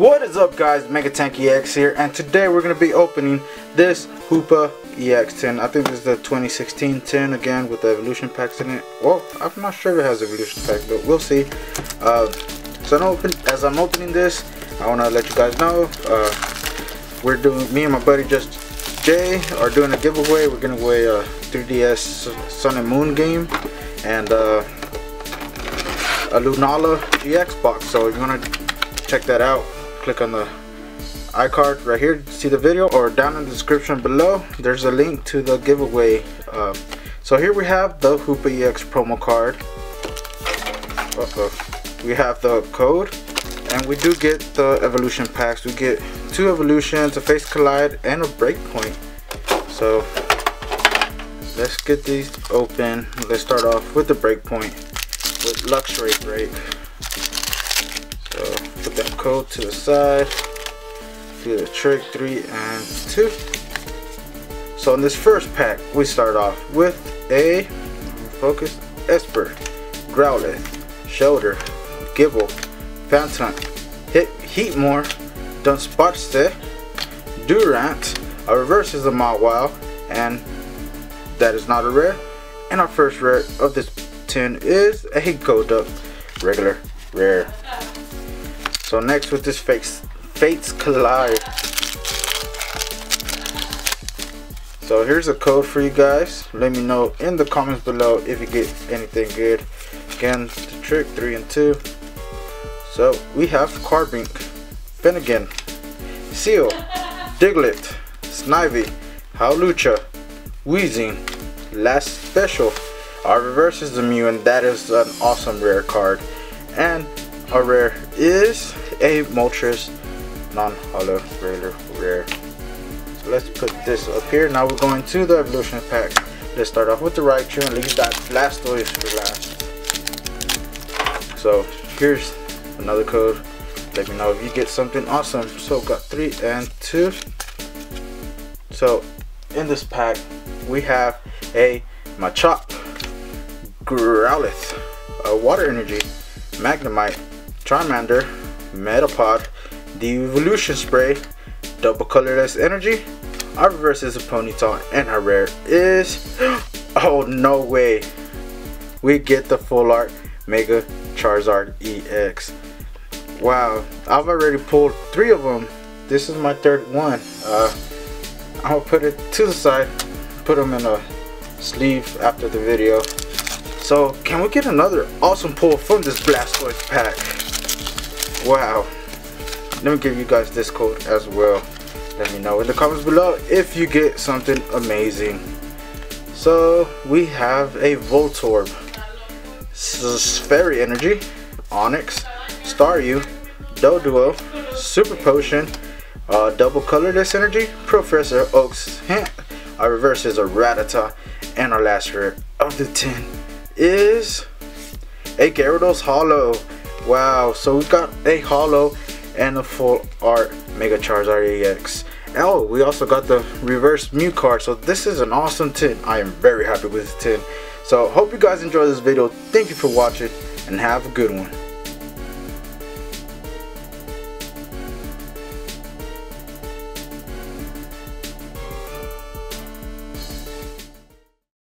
What is up guys, Mega Tank EX here and today we're going to be opening this Hoopa EX tin. I think this is the 2016 tin again with the evolution packs in it. Well, I'm not sure if it has evolution packs but we'll see. Uh, so I'm open, as I'm opening this, I want to let you guys know uh, we're doing, me and my buddy JustJ are doing a giveaway. We're going giving away a 3DS Sun and Moon game and uh, a Lunala GX box. So you want to check that out, click on the iCard right here. To see the video or down in the description below. There's a link to the giveaway uh, so here we have the Hoopa EX promo card. Uh -oh. we have the code and we do get the evolution packs. We get two evolutions a Fates Collide and a breakpoint. So let's get these open. Let's start off with the breakpoint with Luxray BREAK code to the side. Do the trick three and two. So in this first pack we start off with a focus Esper Growlithe Shellder Gible Phantump Hit Heatmor Dunsparce Durant a reverse is a Mawile and that is not a rare. And our first rare of this tin is a Golduck regular rare so next with this face fates collide. So here's a code for you guys. Let me know in the comments below if you get anything good. Again, the trick three and two. So we have Carbink, Finnegan, Seal, Diglett, Snivy, Hawlucha, Weezing, Lass's Special. Our reverse is the Mew and that is an awesome rare card. And our rare is a Moltres non-holo rare rare. So let's put this up here. Now we're going to the evolution pack. Let's start off with the Raichu and leave that last Blastoise for last. So here's another code. Let me know if you get something awesome. So got three and two. So in this pack we have a Machop Growlithe a Water Energy Magnemite Charmander Metapod the Evolution Spray, Double Colorless Energy. Our reverse is a Ponyta, and our rare is. Oh, no way! We get the full art Mega Charizard EX. Wow, I've already pulled three of them. This is my third one. Uh, gonna put it to the side, put them in a sleeve after the video. So, can we get another awesome pull from this Blastoise pack? Wow. Let me give you guys this code as well. Let me know in the comments below if you get something amazing. So we have a Voltorb. Fairy Energy Onix Staryu Doduo Super Potion uh, Double Colorless Energy Professor Oak's Hint our reverse is a Rattata and our last rare of the 10 is a Gyarados Holo wow so we got a Holo and a full art Mega Charizard EX. Oh, we also got the reverse Mew card. So this is an awesome tin. I am very happy with this tin. So hope you guys enjoyed this video. Thank you for watching and have a good one.